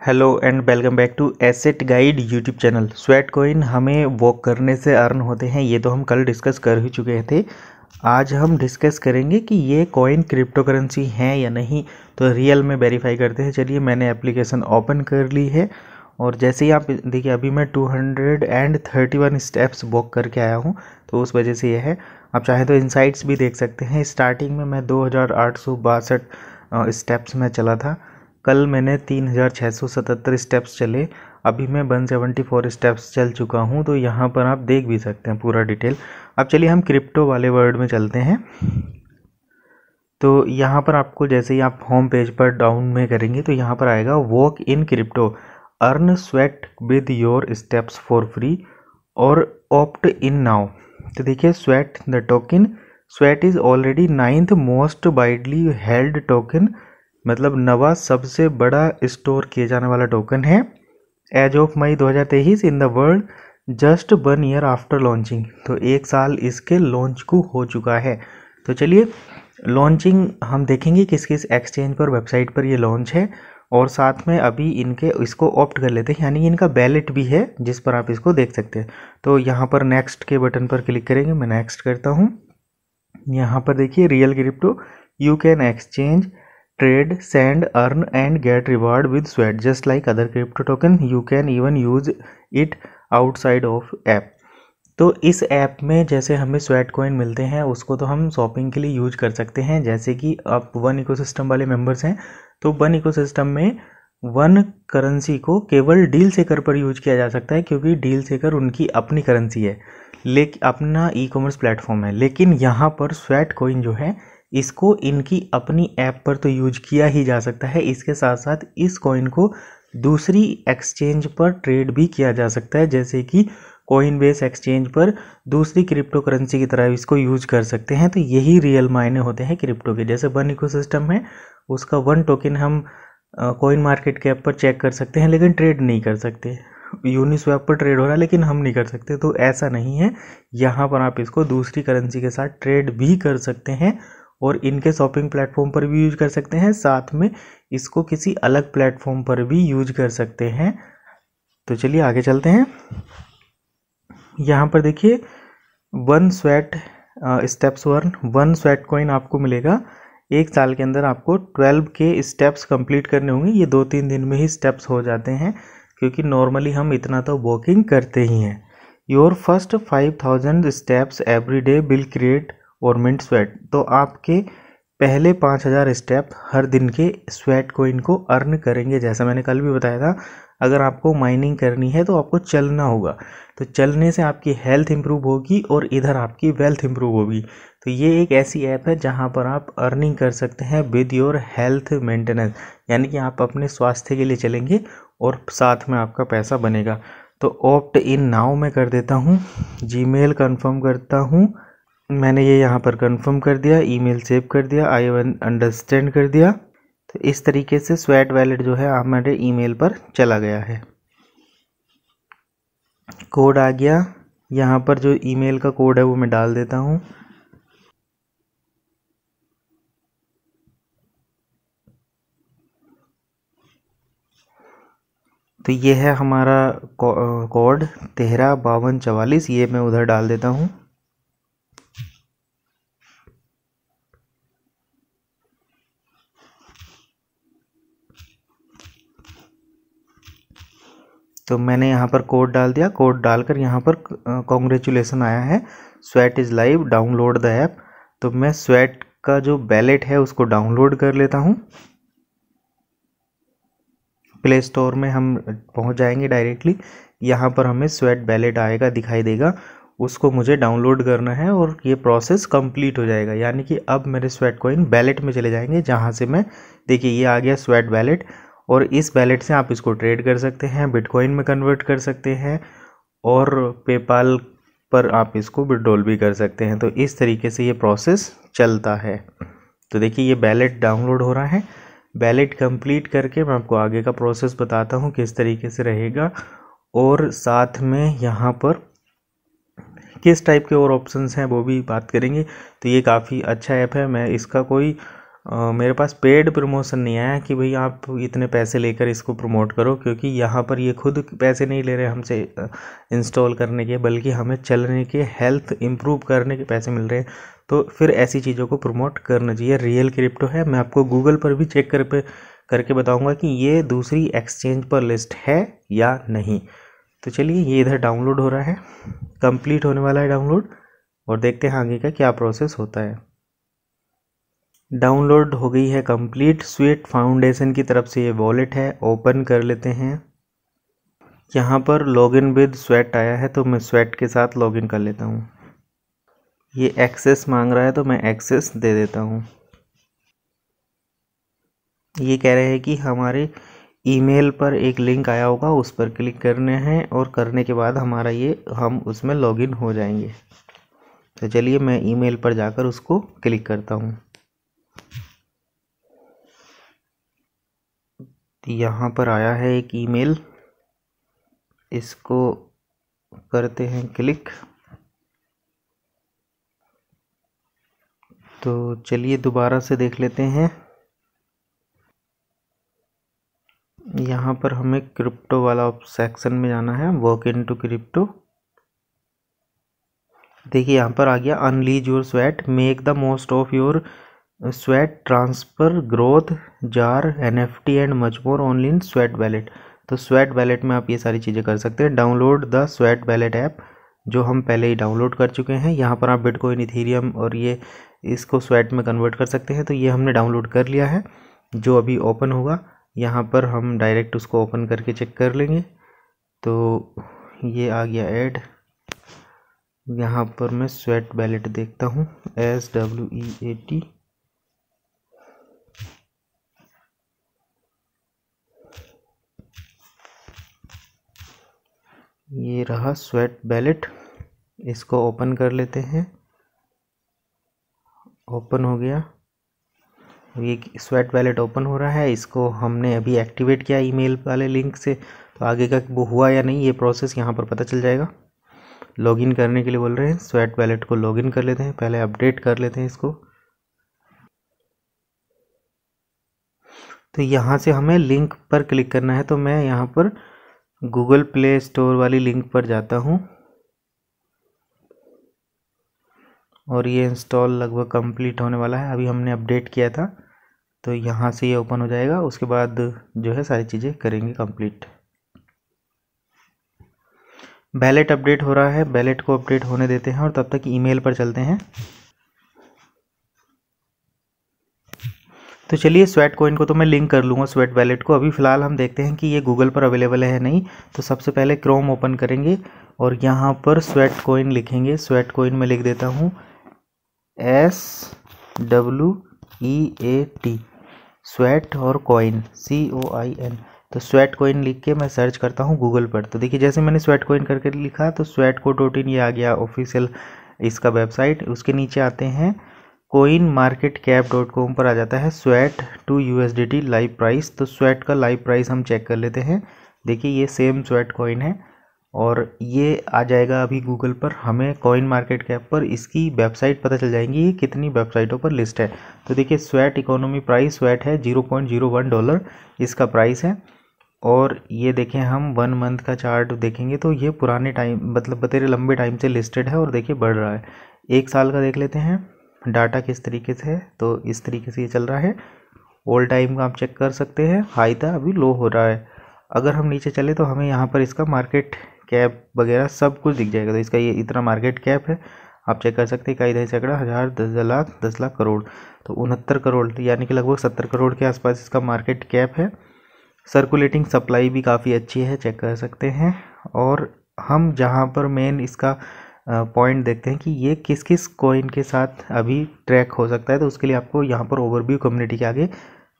Hello and welcome back to asset guide YouTube channel. Sweat coin, हमें walk करने से earn होते हैं, ये तो हम कल डिस्कस कर ही चुके थे। आज हम डिस्कस करेंगे कि ये कॉइन क्रिप्टो करेंसी हैं या नहीं तो रियल में वेरीफाई करते हैं। चलिए, मैंने एप्लीकेशन ओपन कर ली है और जैसे ही आप, देखिए, अभी मैं two hundred and thirty one steps walk करके आया हूँ तो उस वजह से यह है। आप चाहे तो इनसाइट्स भी देख सकते हैं। स्टार्टिंग में मैं दो हज़ार आठ सौ बासठ स्टेप्स में चला था। कल मैंने तीन हज़ार छः सौ सतहत्तर स्टेप्स चले। अभी मैं वन सेवेंटी फोर स्टेप्स चल चुका हूँ तो यहाँ पर आप देख भी सकते हैं पूरा डिटेल अब चलिए हम क्रिप्टो वाले वर्ड में चलते हैं। तो यहाँ पर आपको जैसे ही आप होम पेज पर डाउन में करेंगे तो यहाँ पर आएगा walk in crypto earn Sweat with your steps for free और ऑप्ट इन नाउ तो देखिए Sweat the token Sweat is already ninth most widely held token मतलब नवा सबसे बड़ा स्टोर किए जाने वाला टोकन है। As of May 2023 in the world just one year after launching तो एक साल इसके लॉन्च को हो चुका है। तो चलिए लॉन्चिंग हम देखेंगे किस किस एक्सचेंज पर वेबसाइट पर ये लॉन्च है, और साथ में अभी इनके, इसको ऑप्ट कर लेते हैं। यानी इनका बैलेट भी है, जिस पर आप इसको देख सकते हैं। तो यहाँ पर नेक्स्ट के बटन पर क्लिक करेंगे, मैं नेक्स्ट करता हूँ। यहाँ पर देखिए real crypto you can exchange trade, send, earn and get reward with Sweat. Just like other crypto token, you can even use it outside of app. तो इस ऐप में जैसे हमें स्वेट कॉइन मिलते हैं उसको तो हम शॉपिंग के लिए यूज़ कर सकते हैं जैसे कि आप वन इकोसिस्टम वाले मेंबर्स हैं तो वन इकोसिस्टम में वन करेंसी को केवल डील सेकर पर यूज़ किया जा सकता है क्योंकि डील सेकर उनकी अपनी करेंसी है लेकिन अपना ई कॉमर्स प्लेटफॉर्म है लेकिन यहाँ पर स्वेट कॉइन जो है इसको इनकी अपनी ऐप पर तो यूज़ किया ही जा सकता है। इसके साथ साथ इस कॉइन को दूसरी एक्सचेंज पर ट्रेड भी किया जा सकता है, जैसे कि कोइन बेस एक्सचेंज पर दूसरी क्रिप्टो करेंसी की तरह इसको यूज़ कर सकते हैं। तो यही रियल मायने होते हैं क्रिप्टो के। जैसे वन इकोसिस्टम है, उसका वन टोकन हम कोइन मार्केट के ऐप पर चेक कर सकते हैं, लेकिन ट्रेड नहीं कर सकते। यूनिस्वैप पर ट्रेड हो रहा है, लेकिन हम नहीं कर सकते। तो ऐसा नहीं है। यहाँ पर आप इसको दूसरी करेंसी के साथ ट्रेड भी कर सकते हैं। और इनके शॉपिंग प्लेटफॉर्म पर भी यूज़ कर सकते हैं। साथ में इसको किसी अलग प्लेटफॉर्म पर भी यूज़ कर सकते हैं। तो चलिए आगे चलते हैं। यहाँ पर देखिए, one Sweat steps one one Sweat coin आपको मिलेगा। एक साल के अंदर आपको ट्वेल्व के स्टेप्स कंप्लीट करने होंगे। ये दो तीन दिन में ही स्टेप्स हो जाते हैं, क्योंकि नॉर्मली हम इतना तो वॉकिंग करते ही हैं। Your first five thousand steps every day will create और मिंट स्वेट तो आपके पहले पाँच हज़ार स्टेप हर दिन के स्वेट को अर्न करेंगे। जैसा मैंने कल भी बताया था, अगर आपको माइनिंग करनी है तो आपको चलना होगा। तो चलने से आपकी हेल्थ इंप्रूव होगी और इधर आपकी वेल्थ इंप्रूव होगी। तो ये एक ऐसी ऐप है जहाँ पर आप अर्निंग कर सकते हैं विद योर हेल्थ मेंटेनेंस यानी कि आप अपने स्वास्थ्य के लिए चलेंगे और साथ में आपका पैसा बनेगा। तो ऑप्ट इन नाउ में कर देता हूँ जी मेल कन्फर्म करता हूँ। मैंने ये यहाँ पर कंफर्म कर दिया ईमेल सेव कर दिया आई वन अंडरस्टैंड कर दिया। तो इस तरीके से स्वेट वैलेट जो है हमारे ईमेल पर चला गया है। कोड आ गया। यहाँ पर जो ईमेल का कोड है, वो मैं डाल देता हूँ। तो ये है हमारा कोड तेरह बावन चवालीस, ये मैं उधर डाल देता हूँ। तो मैंने यहाँ पर कोड डाल दिया। कोड डालकर यहाँ पर कॉन्ग्रेचुलेसन आया है। Sweat is live download the app तो मैं स्वेट का जो बैलेट है उसको डाउनलोड कर लेता हूँ। प्ले स्टोर में हम पहुँच जाएँगे डायरेक्टली यहाँ पर हमें स्वेट बैलेट आएगा, दिखाई देगा। उसको मुझे डाउनलोड करना है और ये प्रोसेस कंप्लीट हो जाएगा। यानी कि अब मेरे स्वेट कोइन बैलेट में चले जाएँगे, जहाँ से मैं, देखिए ये आ गया स्वेट बैलेट और इस वैलेट से आप इसको ट्रेड कर सकते हैं, बिटकॉइन में कन्वर्ट कर सकते हैं और पेपाल पर आप इसको विड्रॉल भी कर सकते हैं। तो इस तरीके से ये प्रोसेस चलता है। तो देखिए, ये बैलेट डाउनलोड हो रहा है। बैलेट कंप्लीट करके मैं आपको आगे का प्रोसेस बताता हूँ किस तरीके से रहेगा और साथ में यहाँ पर किस टाइप के और ऑप्शंस हैं वो भी बात करेंगे। तो ये काफ़ी अच्छा ऐप है, मैं इसका कोई मेरे पास पेड प्रमोशन नहीं आया कि भाई आप इतने पैसे लेकर इसको प्रमोट करो, क्योंकि यहाँ पर ये खुद पैसे नहीं ले रहे हमसे इंस्टॉल करने के, बल्कि हमें चलने के हेल्थ इम्प्रूव करने के पैसे मिल रहे हैं। तो फिर ऐसी चीज़ों को प्रमोट करना चाहिए। रियल क्रिप्टो है, मैं आपको गूगल पर भी चेक कर, पे, करके बताऊँगा कि ये दूसरी एक्सचेंज पर लिस्ट है या नहीं। तो चलिए, ये इधर डाउनलोड हो रहा है। कंप्लीट होने वाला है डाउनलोड और देखते हैं आगे का क्या प्रोसेस होता है। डाउनलोड हो गई है कंप्लीट। स्वीट फाउंडेशन की तरफ़ से ये वॉलेट है। ओपन कर लेते हैं। यहाँ पर लॉगिन विद स्वेट आया है तो मैं स्वेट के साथ लॉगिन कर लेता हूँ। ये एक्सेस मांग रहा है तो मैं एक्सेस दे देता हूँ। ये कह रहे हैं कि हमारे ईमेल पर एक लिंक आया होगा, उस पर क्लिक करने हैं और करने के बाद हमारा ये, हम उसमें लॉगिन हो जाएँगे। तो चलिए मैं ईमेल पर जाकर उसको क्लिक करता हूँ। यहाँ पर आया है एक ईमेल। इसको करते हैं क्लिक। तो चलिए दोबारा से देख लेते हैं। यहाँ पर हमें क्रिप्टो वाला सेक्शन में जाना है वर्क इन टू क्रिप्टो देखिए, यहाँ पर आ गया unleash your Sweat make the most of your Sweat transfer, growth, jar N F T and much more only in Sweat wallet तो स्वेट वैलेट में आप ये सारी चीज़ें कर सकते हैं। Download the Sweat wallet app जो हम पहले ही डाउनलोड कर चुके हैं। यहाँ पर आप बिटकॉइन इथीरियम और ये इसको स्वेट में कन्वर्ट कर सकते हैं। तो ये हमने डाउनलोड कर लिया है, जो अभी ओपन होगा। यहाँ पर हम डायरेक्ट उसको ओपन करके चेक कर लेंगे। तो ये आ गया ऐड यहाँ पर मैं स्वेट वैलेट देखता हूँ S W E A T ये रहा स्वेट बैलेट इसको ओपन कर लेते हैं। ओपन हो गया। ये स्वेट वैलेट ओपन हो रहा है। इसको हमने अभी एक्टिवेट किया ईमेल वाले लिंक से। तो आगे का वो हुआ या नहीं, ये प्रोसेस यहाँ पर पता चल जाएगा। लॉगिन करने के लिए बोल रहे हैं। स्वेट वैलेट को लॉगिन कर लेते हैं। पहले अपडेट कर लेते हैं इसको। तो यहाँ से हमें लिंक पर क्लिक करना है। तो मैं यहाँ पर गूगल प्ले स्टोर वाली लिंक पर जाता हूँ। और ये इंस्टॉल लगभग कंप्लीट होने वाला है। अभी हमने अपडेट किया था तो यहाँ से ये ओपन हो जाएगा। उसके बाद जो है सारी चीज़ें करेंगे कंप्लीट। बैलेट अपडेट हो रहा है। बैलेट को अपडेट होने देते हैं और तब तक ईमेल पर चलते हैं। तो चलिए स्वेट कोइन को तो मैं लिंक कर लूँगा स्वेट वैलेट को। अभी फ़िलहाल हम देखते हैं कि ये गूगल पर अवेलेबल है नहीं। तो सबसे पहले क्रोम ओपन करेंगे और यहाँ पर स्वेट कोइन लिखेंगे। स्वेट कोइन में लिख देता हूँ S W E A T Sweat और coin C O I N तो स्वेट कोइन लिख के मैं सर्च करता हूँ गूगल पर। तो देखिए, जैसे मैंने स्वेट कोइन करके लिखा तो स्वेट को डोटिन ये आ गया ऑफिशियल इसका वेबसाइट उसके नीचे आते हैं coin market cap dot com पर आ जाता है Sweat to U S D T live price तो स्वेट का लाइव प्राइस हम चेक कर लेते हैं। देखिए, ये सेम स्वेट कॉइन है और ये आ जाएगा अभी गूगल पर। हमें कॉइन मार्केट कैप पर इसकी वेबसाइट पता चल जाएँगी ये कितनी वेबसाइटों पर लिस्ट है। तो देखिए स्वेट इकोनॉमी प्राइस स्वेट है zero point zero one dollar इसका प्राइस है। और ये देखें, हम वन मंथ का चार्ट देखेंगे तो ये पुराने टाइम मतलब बतेरे लंबे टाइम से लिस्टेड है और देखिए बढ़ रहा है। एक साल का देख लेते हैं। डाटा किस तरीके से है तो इस तरीके से ये चल रहा है। ओल टाइम का आप चेक कर सकते हैं हाई था अभी लो हो रहा है। अगर हम नीचे चले तो हमें यहाँ पर इसका मार्केट कैप वगैरह सब कुछ दिख जाएगा। तो इसका ये इतना मार्केट कैप है, आप चेक कर सकते हैं कई दही सैकड़ा, हज़ार, दस लाख दस लाख करोड़। तो उनहत्तर करोड़, यानी कि लगभग सत्तर करोड़ के आसपास इसका मार्केट कैप है। सर्कुलेटिंग सप्लाई भी काफ़ी अच्छी है चेक कर सकते हैं। और हम जहाँ पर मेन इसका पॉइंट देखते हैं कि ये किस किस कॉइन के साथ अभी ट्रैक हो सकता है तो उसके लिए आपको यहाँ पर ओवरव्यू कम्युनिटी के आगे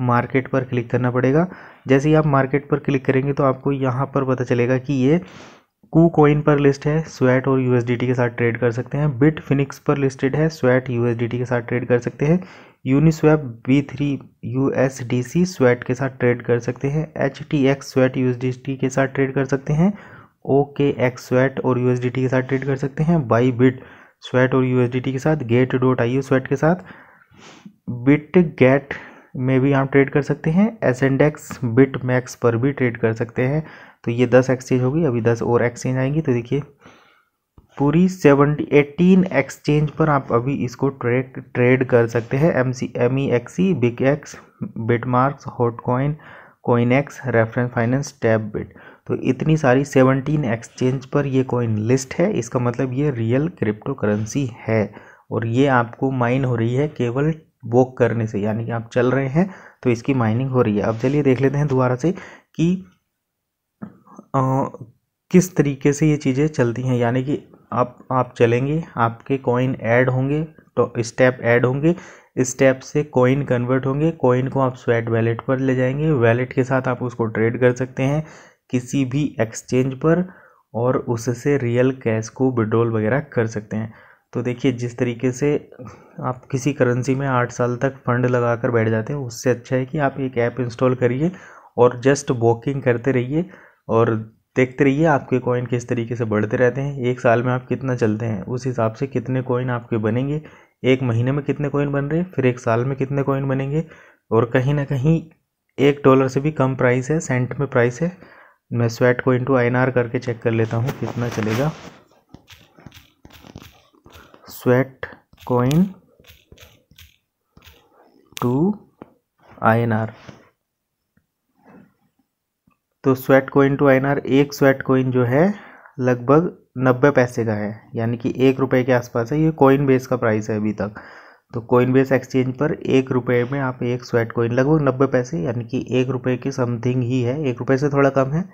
मार्केट पर क्लिक करना पड़ेगा। जैसे ही आप मार्केट पर क्लिक करेंगे तो आपको यहाँ पर पता चलेगा कि ये कू कोइन पर लिस्ट है स्वेट और यूएसडीटी के साथ ट्रेड कर सकते हैं। बिट फिनिक्स पर लिस्टेड है स्वेट यू के साथ ट्रेड कर सकते हैं। Uniswap B three U S D C Sweat के साथ ट्रेड कर सकते हैं। H T X Sweat U S D T के साथ ट्रेड कर सकते हैं। ओ के एक्स स्वेट और यूएसडीटी के साथ ट्रेड कर सकते हैं। बाई बिट स्वेट और यूएसडीटी के साथ, गेट डॉट आई स्वेट के साथ, बिट गेट में भी आप ट्रेड कर सकते हैं। एस इंडेक्स बिट मैक्स पर भी ट्रेड कर सकते हैं। तो ये दस एक्सचेंज होगी, अभी दस और एक्सचेंज आएँगी। तो देखिए, पूरी सेवेंटी एटीन एक्सचेंज पर आप अभी इसको ट्रेड ट्रेड कर सकते हैं। M C, M E X E, big X bit marks Hotcoin CoinEx, reference finance, tab bit. तो इतनी सारी सेवनटीन एक्सचेंज पर ये कॉइन लिस्ट है। इसका मतलब ये रियल क्रिप्टो करेंसी है। और ये आपको माइन हो रही है केवल वॉक करने से यानी कि आप चल रहे हैं तो इसकी माइनिंग हो रही है। अब चलिए देख लेते हैं दोबारा से कि आ, किस तरीके से ये चीज़ें चलती हैं। यानी कि आप आप चलेंगे आपके कॉइन ऐड होंगे तो स्टेप ऐड होंगे स्टेप से कॉइन कन्वर्ट होंगे कॉइन को आप स्वेट वैलेट पर ले जाएँगे वैलेट के साथ आप उसको ट्रेड कर सकते हैं। किसी भी एक्सचेंज पर और उससे रियल कैश को विड्रॉल वगैरह कर सकते हैं। तो देखिए, जिस तरीके से आप किसी करेंसी में आठ साल तक फंड लगा कर बैठ जाते हैं, उससे अच्छा है कि आप एक ऐप इंस्टॉल करिए और जस्ट वॉकिंग करते रहिए और देखते रहिए आपके कॉइन किस तरीके से बढ़ते रहते हैं, एक साल में आप कितना चलते हैं, उस हिसाब से कितने कॉइन आपके बनेंगे, एक महीने में कितने कॉइन बन रहे हैं, फिर एक साल में कितने कॉइन बनेंगे और कहीं ना कहीं एक डॉलर से भी कम प्राइस है, सेंट में प्राइस है। मैं स्वेट को इंटू आई करके चेक कर लेता हूँ, कितना चलेगा। स्वेट कोइन टू आईएनआर तो स्वेट कोइन टू आईएनआर एक स्वेट कोइन जो है, लगभग नब्बे पैसे का है, यानी कि एक रुपए के आसपास है, ये कोइन बेस का प्राइस है अभी तक। तो कोइन बेस एक्सचेंज पर एक रुपये में आप एक स्वेट कोइन लगभग नब्बे पैसे, यानी कि एक रुपये की समथिंग ही है, एक रुपये से थोड़ा कम है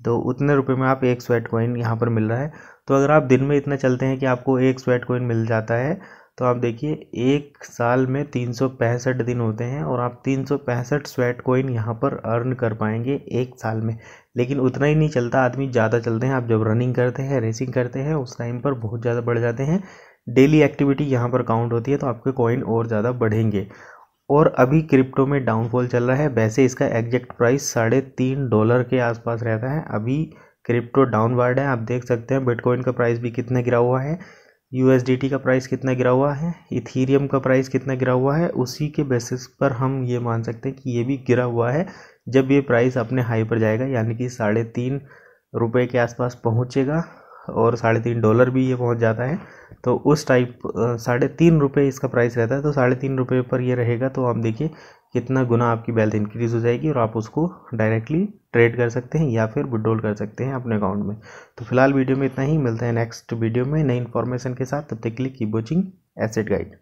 तो उतने रुपये में आप एक स्वेट कोइन यहाँ पर मिल रहा है। तो अगर आप दिन में इतना चलते हैं कि आपको एक स्वेट कोइन मिल जाता है तो आप देखिए, एक साल में तीन सौ पैंसठ दिन होते हैं और आप तीन सौ पैंसठ स्वेट कोइन यहाँ पर अर्न कर पाएँगे एक साल में। लेकिन उतना ही नहीं चलता, आदमी ज़्यादा चलते हैं, आप जब रनिंग करते हैं रेसिंग करते हैं, उस टाइम पर बहुत ज़्यादा बढ़ जाते हैं। डेली एक्टिविटी यहाँ पर काउंट होती है तो आपके कॉइन और ज़्यादा बढ़ेंगे। और अभी क्रिप्टो में डाउनफॉल चल रहा है, वैसे इसका एग्जैक्ट प्राइस साढ़े तीन डॉलर के आसपास रहता है। अभी क्रिप्टो डाउनवर्ड है, आप देख सकते हैं बिटकॉइन का प्राइस भी कितना गिरा हुआ है यूएसडीटी का प्राइस कितना गिरा हुआ है इथीरियम का प्राइस कितना गिरा हुआ है, उसी के बेसिस पर हम ये मान सकते हैं कि ये भी गिरा हुआ है। जब ये प्राइस अपने हाई पर जाएगा, यानी कि साढ़े तीन रुपये के आसपास पहुँचेगा और साढ़े तीन डॉलर भी ये पहुँच जाता है। तो उस टाइप साढ़े तीन रुपये इसका प्राइस रहता है। तो साढ़े तीन रुपये पर ये रहेगा। तो आप देखिए कितना गुना आपकी वेल्थ इंक्रीज़ हो जाएगी और आप उसको डायरेक्टली ट्रेड कर सकते हैं या फिर विड्रॉल कर सकते हैं अपने अकाउंट में। तो फ़िलहाल वीडियो में इतना ही। मिलता है नेक्स्ट वीडियो में नई इन्फॉर्मेशन के साथ। तब तक क्लिक की वॉचिंग एसेट गाइड